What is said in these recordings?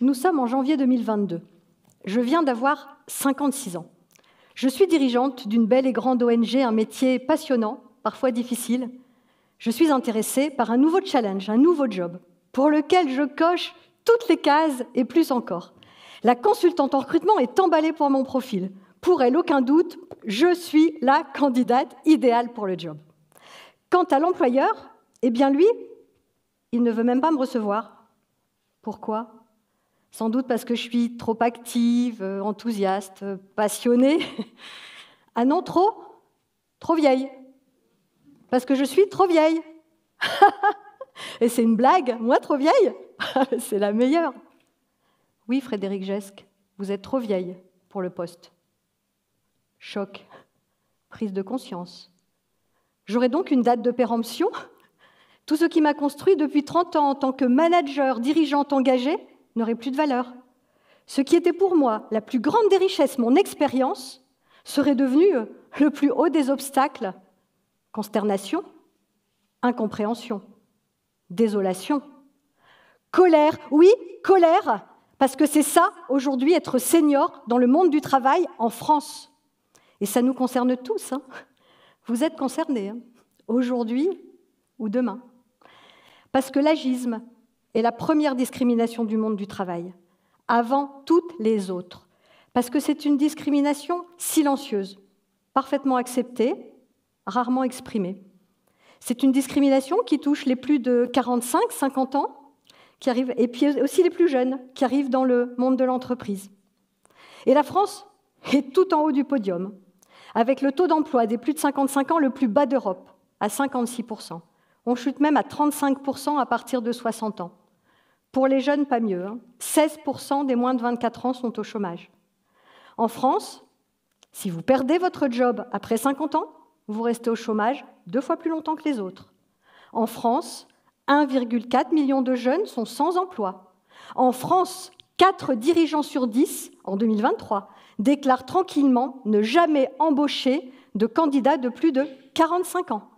Nous sommes en janvier 2022. Je viens d'avoir 56 ans. Je suis dirigeante d'une belle et grande ONG, un métier passionnant, parfois difficile. Je suis intéressée par un nouveau challenge, un nouveau job, pour lequel je coche toutes les cases et plus encore. La consultante en recrutement est emballée pour mon profil. Pour elle, aucun doute, je suis la candidate idéale pour le job. Quant à l'employeur, eh bien lui, il ne veut même pas me recevoir. Pourquoi? Sans doute parce que je suis trop active, euh, enthousiaste, passionnée. Ah non, trop Trop vieille. Parce que je suis trop vieille. Et c'est une blague, moi trop vieille? C'est la meilleure. Oui, Frédéric Gesque, vous êtes trop vieille pour le poste. Choc, prise de conscience. J'aurai donc une date de péremption tout ce qui m'a construit depuis 30 ans en tant que manager, dirigeante engagée, n'aurait plus de valeur. Ce qui était pour moi la plus grande des richesses, mon expérience, serait devenu le plus haut des obstacles. Consternation, incompréhension, désolation, colère, oui, colère, parce que c'est ça aujourd'hui être senior dans le monde du travail en France. Et ça nous concerne tous. Hein. Vous êtes concernés, hein, aujourd'hui ou demain. Parce que l'agisme est la première discrimination du monde du travail, avant toutes les autres. Parce que c'est une discrimination silencieuse, parfaitement acceptée, rarement exprimée. C'est une discrimination qui touche les plus de 45, 50 ans, et puis aussi les plus jeunes, qui arrivent dans le monde de l'entreprise. Et la France est tout en haut du podium, avec le taux d'emploi des plus de 55 ans le plus bas d'Europe, à 56 on chute même à 35% à partir de 60 ans. Pour les jeunes, pas mieux. 16% hein. des moins de 24 ans sont au chômage. En France, si vous perdez votre job après 50 ans, vous restez au chômage deux fois plus longtemps que les autres. En France, 1,4 million de jeunes sont sans emploi. En France, 4 dirigeants sur 10 en 2023 déclarent tranquillement ne jamais embaucher de candidats de plus de 45 ans.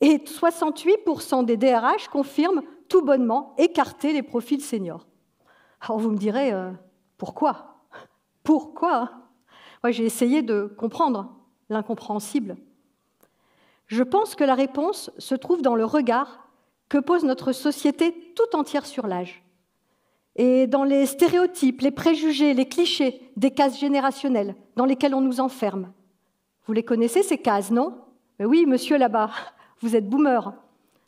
Et 68% des DRH confirment tout bonnement écarter les profils seniors. Alors vous me direz, euh, pourquoi? Pourquoi? Moi j'ai essayé de comprendre l'incompréhensible. Je pense que la réponse se trouve dans le regard que pose notre société tout entière sur l'âge. Et dans les stéréotypes, les préjugés, les clichés des cases générationnelles dans lesquelles on nous enferme. Vous les connaissez, ces cases, non? Mais Oui, monsieur là-bas, vous êtes boomer.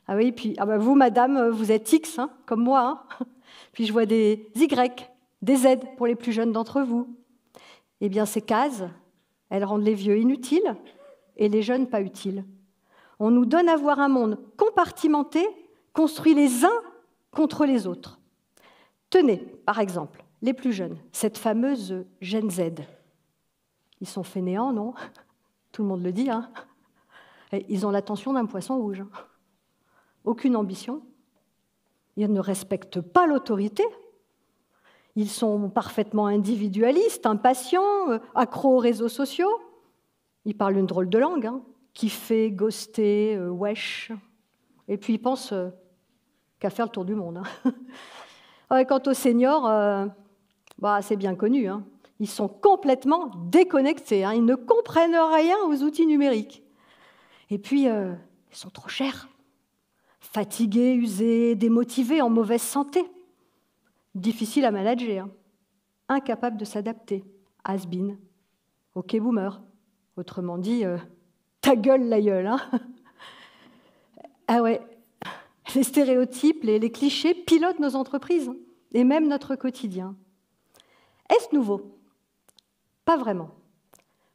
Ah oui, puis ah bah vous, madame, vous êtes X, hein, comme moi. Hein. Puis je vois des Y, des Z pour les plus jeunes d'entre vous. Eh bien, ces cases, elles rendent les vieux inutiles et les jeunes pas utiles. On nous donne à voir un monde compartimenté, construit les uns contre les autres. Tenez, par exemple, les plus jeunes, cette fameuse Gen Z. Ils sont fainéants, non? Tout le monde le dit, hein ils ont l'attention d'un poisson rouge. Aucune ambition. Ils ne respectent pas l'autorité. Ils sont parfaitement individualistes, impatients, euh, accros aux réseaux sociaux. Ils parlent une drôle de langue, hein, fait ghoster, euh, wesh. Et puis ils pensent euh, qu'à faire le tour du monde. Hein. Quant aux seniors, bah, c'est bien connu. Hein. Ils sont complètement déconnectés. Ils ne comprennent rien aux outils numériques. Et puis, euh, ils sont trop chers. Fatigués, usés, démotivés, en mauvaise santé. Difficile à manager. Hein. Incapables de s'adapter. Has-been. Ok, boomer. Autrement dit, euh, ta gueule, la gueule. Hein ah ouais, les stéréotypes, les, clichés pilotent nos entreprises et même notre quotidien. Est-ce nouveau? Pas vraiment.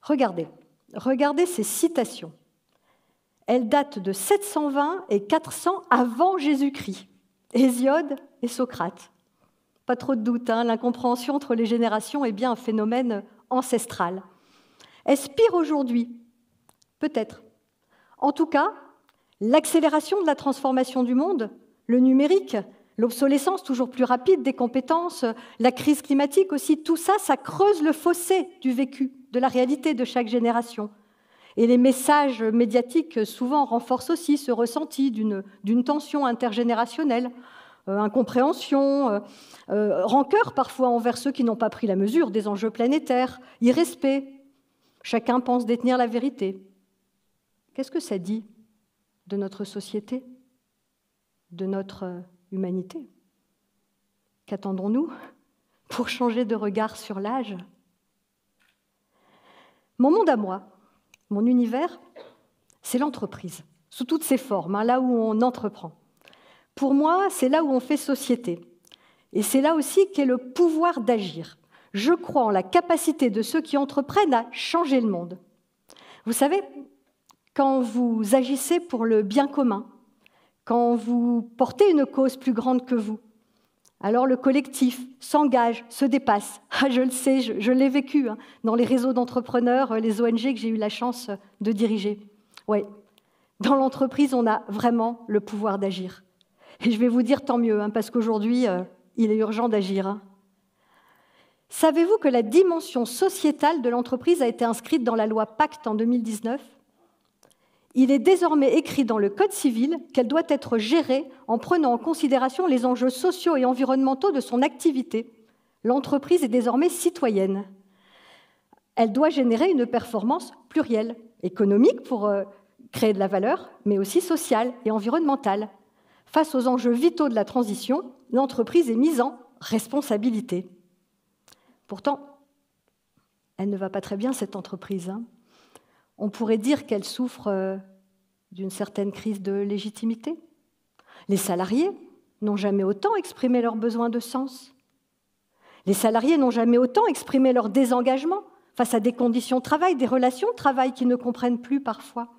Regardez, regardez ces citations elle date de 720 et 400 avant Jésus-Christ. Hésiode et Socrate. Pas trop de doute, hein, l'incompréhension entre les générations est bien un phénomène ancestral. Est-ce pire aujourd'hui? Peut-être. En tout cas, l'accélération de la transformation du monde, le numérique, l'obsolescence toujours plus rapide des compétences, la crise climatique aussi, tout ça, ça creuse le fossé du vécu, de la réalité de chaque génération. Et les messages médiatiques souvent renforcent aussi ce ressenti d'une tension intergénérationnelle, euh, incompréhension, euh, euh, rancœur parfois envers ceux qui n'ont pas pris la mesure des enjeux planétaires, irrespect. Chacun pense détenir la vérité. Qu'est-ce que ça dit de notre société, de notre humanité? Qu'attendons-nous pour changer de regard sur l'âge? Mon monde à moi, mon univers, c'est l'entreprise, sous toutes ses formes, hein, là où on entreprend. Pour moi, c'est là où on fait société. Et c'est là aussi qu'est le pouvoir d'agir. Je crois en la capacité de ceux qui entreprennent à changer le monde. Vous savez, quand vous agissez pour le bien commun, quand vous portez une cause plus grande que vous, alors le collectif s'engage, se dépasse. Ah, je le sais, je, l'ai vécu hein, dans les réseaux d'entrepreneurs, euh, les ONG que j'ai eu la chance de diriger. Oui, dans l'entreprise, on a vraiment le pouvoir d'agir. Et je vais vous dire tant mieux, hein, parce qu'aujourd'hui, euh, il est urgent d'agir. Hein. Savez-vous que la dimension sociétale de l'entreprise a été inscrite dans la loi Pacte en 2019 Il est désormais écrit dans le Code civil qu'elle doit être gérée en prenant en considération les enjeux sociaux et environnementaux de son activité. L'entreprise est désormais citoyenne. Elle doit générer une performance plurielle, économique pour euh, créer de la valeur, mais aussi sociale et environnementale. Face aux enjeux vitaux de la transition, l'entreprise est mise en responsabilité. Pourtant, elle ne va pas très bien, cette entreprise. Hein. On pourrait dire qu'elle souffre euh, d'une certaine crise de légitimité. Les salariés n'ont jamais autant exprimé leurs besoins de sens. Les salariés n'ont jamais autant exprimé leur désengagement face à des conditions de travail, des relations de travail qu'ils ne comprennent plus parfois.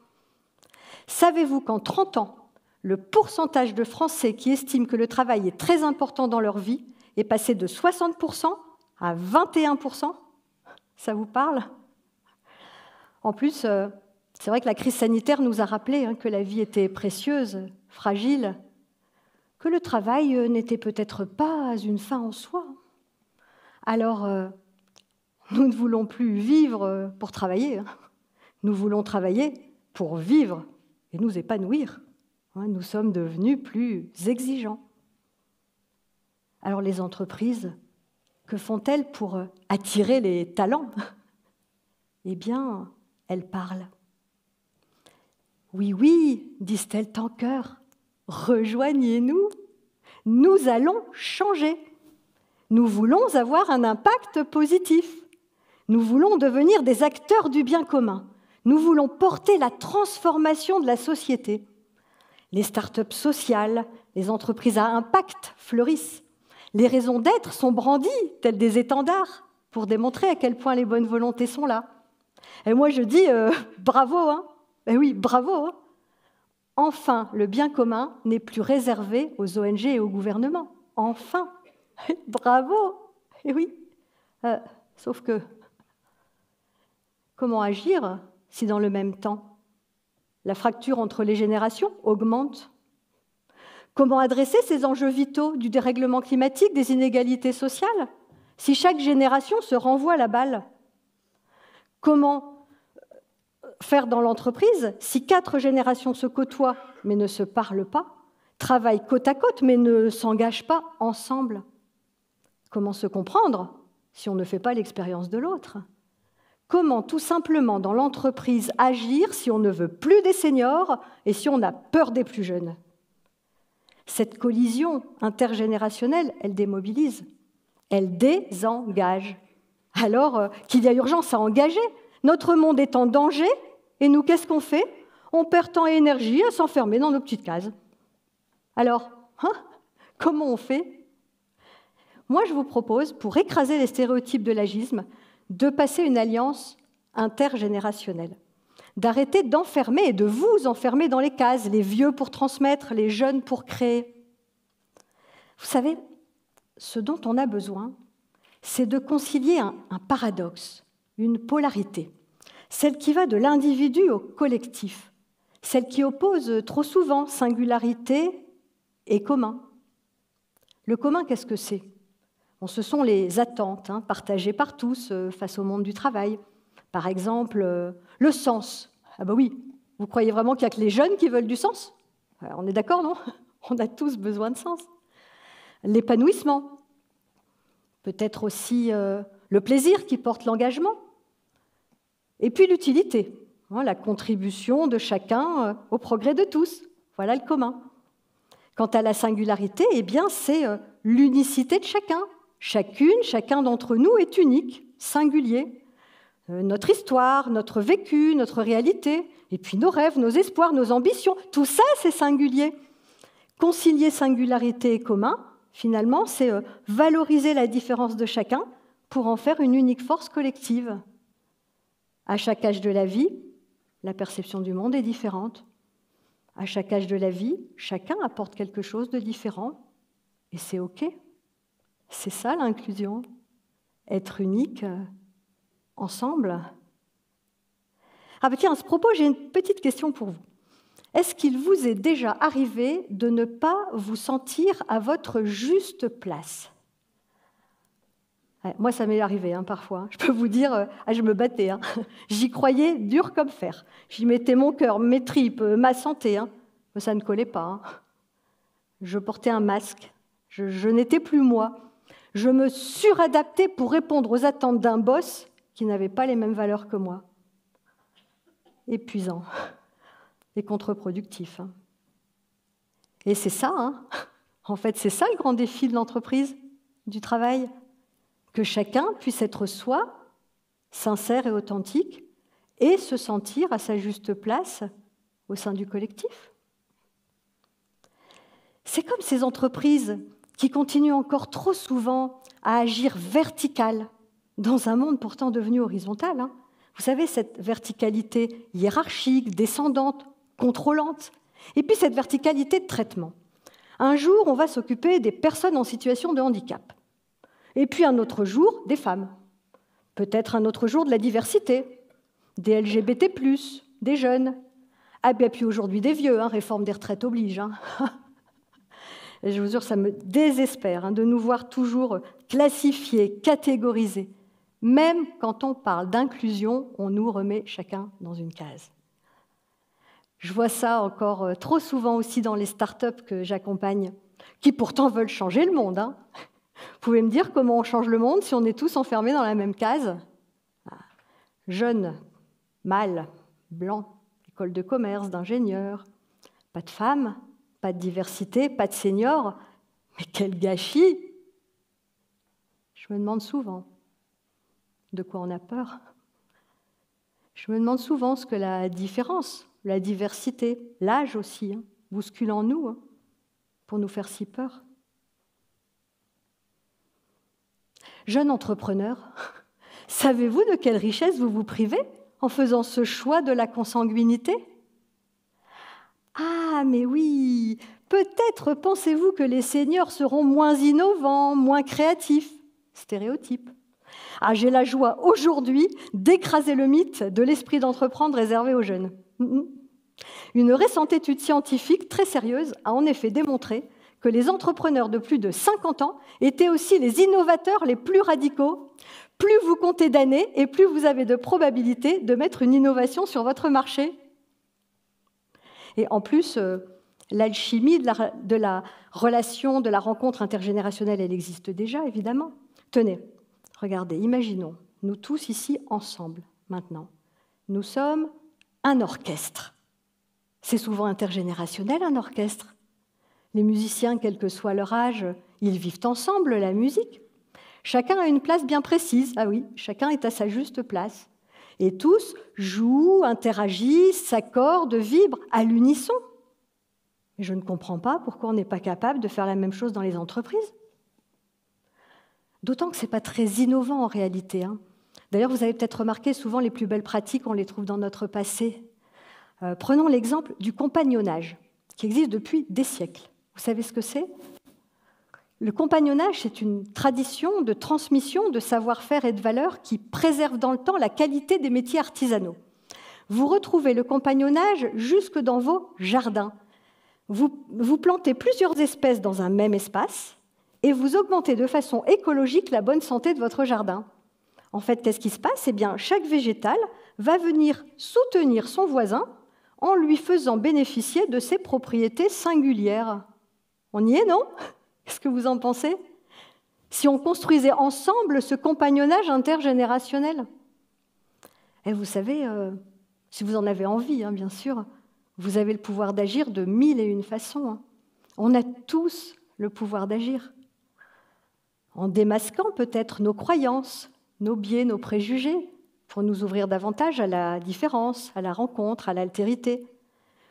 Savez-vous qu'en 30 ans, le pourcentage de Français qui estiment que le travail est très important dans leur vie est passé de 60% à 21%. Ça vous parle? En plus, euh, c'est vrai que la crise sanitaire nous a rappelé hein, que la vie était précieuse, fragile, que le travail euh, n'était peut-être pas une fin en soi. Alors, euh, nous ne voulons plus vivre pour travailler, hein. nous voulons travailler pour vivre et nous épanouir. Nous sommes devenus plus exigeants. Alors les entreprises, que font-elles pour attirer les talents? Eh bien, elles parlent. Oui, oui, disent-elles tant cœur, rejoignez-nous, nous allons changer. Nous voulons avoir un impact positif. Nous voulons devenir des acteurs du bien commun. Nous voulons porter la transformation de la société. Les start-up sociales, les entreprises à impact fleurissent. Les raisons d'être sont brandies, telles des étendards, pour démontrer à quel point les bonnes volontés sont là. Et moi, je dis euh, bravo, hein eh oui, bravo. Hein enfin, le bien commun n'est plus réservé aux ONG et au gouvernement. Enfin, bravo. Et eh oui. Euh, sauf que, comment agir si dans le même temps, la fracture entre les générations augmente? Comment adresser ces enjeux vitaux du dérèglement climatique, des inégalités sociales, si chaque génération se renvoie la balle? Comment faire dans l'entreprise si quatre générations se côtoient mais ne se parlent pas, travaillent côte à côte mais ne s'engagent pas ensemble. Comment se comprendre si on ne fait pas l'expérience de l'autre? Comment tout simplement dans l'entreprise agir si on ne veut plus des seniors et si on a peur des plus jeunes? Cette collision intergénérationnelle, elle démobilise, elle désengage. Alors euh, qu'il y a urgence à engager, notre monde est en danger. Et nous, qu'est-ce qu'on fait? On perd temps et énergie à s'enfermer dans nos petites cases. Alors, hein comment on fait? Moi, je vous propose, pour écraser les stéréotypes de l'agisme, de passer une alliance intergénérationnelle, d'arrêter d'enfermer et de vous enfermer dans les cases, les vieux pour transmettre, les jeunes pour créer. Vous savez, ce dont on a besoin, c'est de concilier un, paradoxe, une polarité, celle qui va de l'individu au collectif, celle qui oppose trop souvent singularité et commun. Le commun, qu'est-ce que c'est? Ce sont les attentes hein, partagées par tous euh, face au monde du travail. Par exemple, euh, le sens. Ah bah oui, vous croyez vraiment qu'il n'y a que les jeunes qui veulent du sens? On est d'accord, non? On a tous besoin de sens. L'épanouissement, peut-être aussi euh, le plaisir qui porte l'engagement, et puis l'utilité, hein, la contribution de chacun euh, au progrès de tous. Voilà le commun. Quant à la singularité, eh bien, c'est euh, l'unicité de chacun. Chacune, chacun d'entre nous est unique, singulier. Notre histoire, notre vécu, notre réalité, et puis nos rêves, nos espoirs, nos ambitions, tout ça, c'est singulier. Concilier singularité et commun, finalement, c'est euh, valoriser la différence de chacun pour en faire une unique force collective. À chaque âge de la vie, la perception du monde est différente. À chaque âge de la vie, chacun apporte quelque chose de différent. Et c'est OK. C'est ça l'inclusion. Être unique euh, ensemble. Ah bah tiens, à ce propos, j'ai une petite question pour vous. Est-ce qu'il vous est déjà arrivé de ne pas vous sentir à votre juste place moi, ça m'est arrivé hein, parfois. Je peux vous dire, euh, ah, je me battais. Hein. J'y croyais dur comme fer. J'y mettais mon cœur, mes tripes, euh, ma santé. Hein. Ça ne collait pas. Je portais un masque. Je n'étais plus moi. Je me suradaptais pour répondre aux attentes d'un boss qui n'avait pas les mêmes valeurs que moi. Épuisant et contre-productif. Et c'est ça, en fait, c'est ça le grand défi de l'entreprise, du travail, que chacun puisse être soi, sincère et authentique, et se sentir à sa juste place au sein du collectif. C'est comme ces entreprises qui continuent encore trop souvent à agir vertical dans un monde pourtant devenu horizontal. Hein. Vous savez, cette verticalité hiérarchique, descendante, contrôlante, et puis cette verticalité de traitement. Un jour, on va s'occuper des personnes en situation de handicap et puis un autre jour, des femmes. Peut-être un autre jour de la diversité, des LGBT, des jeunes. Ah bien, puis aujourd'hui des vieux, hein, réforme des retraites oblige. Hein. Je vous jure, ça me désespère hein, de nous voir toujours classifiés, catégorisés. Même quand on parle d'inclusion, on nous remet chacun dans une case. Je vois ça encore euh, trop souvent aussi dans les startups que j'accompagne, qui pourtant veulent changer le monde. Hein. Vous pouvez me dire comment on change le monde si on est tous enfermés dans la même case? Ah. Jeune, mâle, blanc, école de commerce, d'ingénieur, pas de femmes, pas de diversité, pas de seniors. Mais quel gâchis Je me demande souvent de quoi on a peur. Je me demande souvent ce que la différence, la diversité, l'âge aussi, hein, en nous hein, pour nous faire si peur. Jeune entrepreneur, savez-vous de quelle richesse vous vous privez en faisant ce choix de la consanguinité? Ah, mais oui, peut-être pensez-vous que les seniors seront moins innovants, moins créatifs. Stéréotype. Ah, j'ai la joie aujourd'hui d'écraser le mythe de l'esprit d'entreprendre réservé aux jeunes. Une récente étude scientifique très sérieuse a en effet démontré que les entrepreneurs de plus de 50 ans étaient aussi les innovateurs les plus radicaux. Plus vous comptez d'années et plus vous avez de probabilités de mettre une innovation sur votre marché. Et en plus, euh, l'alchimie de la, de la relation, de la rencontre intergénérationnelle, elle existe déjà, évidemment. Tenez, regardez, imaginons, nous tous ici ensemble, maintenant. Nous sommes un orchestre. C'est souvent intergénérationnel, un orchestre. Les musiciens, quel que soit leur âge, ils vivent ensemble la musique. Chacun a une place bien précise. Ah oui, chacun est à sa juste place. Et tous jouent, interagissent, s'accordent, vibrent à l'unisson. Je ne comprends pas pourquoi on n'est pas capable de faire la même chose dans les entreprises. D'autant que ce n'est pas très innovant en réalité. Hein. D'ailleurs, vous avez peut-être remarqué, souvent les plus belles pratiques, on les trouve dans notre passé. Euh, prenons l'exemple du compagnonnage, qui existe depuis des siècles. Vous savez ce que c'est? Le compagnonnage, c'est une tradition de transmission de savoir-faire et de valeurs qui préserve dans le temps la qualité des métiers artisanaux. Vous retrouvez le compagnonnage jusque dans vos jardins. Vous, vous plantez plusieurs espèces dans un même espace et vous augmentez de façon écologique la bonne santé de votre jardin. En fait, qu'est-ce qui se passe? Eh bien, chaque végétal va venir soutenir son voisin en lui faisant bénéficier de ses propriétés singulières. On y est, non? Qu'est-ce que vous en pensez? Si on construisait ensemble ce compagnonnage intergénérationnel? Et vous savez, euh, si vous en avez envie, hein, bien sûr, vous avez le pouvoir d'agir de mille et une façons. Hein. On a tous le pouvoir d'agir. En démasquant peut-être nos croyances, nos biais, nos préjugés, pour nous ouvrir davantage à la différence, à la rencontre, à l'altérité.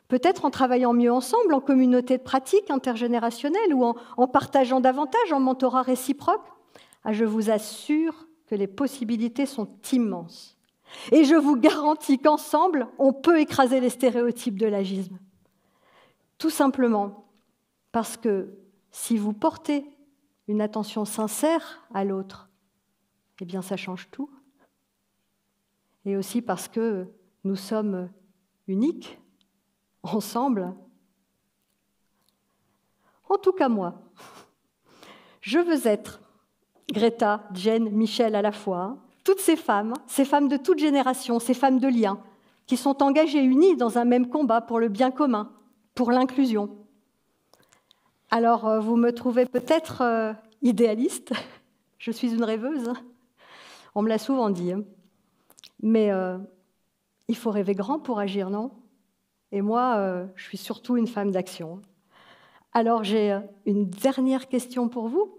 Peut-être en travaillant mieux ensemble, en communauté de pratique intergénérationnelle ou en, partageant davantage, en mentorat réciproque. Ah, je vous assure que les possibilités sont immenses. Et je vous garantis qu'ensemble, on peut écraser les stéréotypes de l'agisme. Tout simplement parce que si vous portez une attention sincère à l'autre, eh bien ça change tout et aussi parce que nous sommes uniques, ensemble. En tout cas, moi, je veux être Greta, Jen, Michel à la fois, toutes ces femmes, ces femmes de toute génération, ces femmes de lien, qui sont engagées unies dans un même combat pour le bien commun, pour l'inclusion. Alors, euh, vous me trouvez peut-être euh, idéaliste, je suis une rêveuse, on me l'a souvent dit. Hein. Mais euh, il faut rêver grand pour agir, non? Et moi, euh, je suis surtout une femme d'action. Alors j'ai euh, une dernière question pour vous.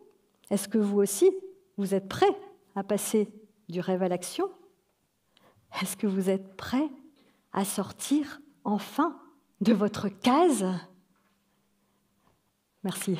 Est-ce que vous aussi, vous êtes prêts à passer du rêve à l'action? Est-ce que vous êtes prêts à sortir enfin de votre case? Merci.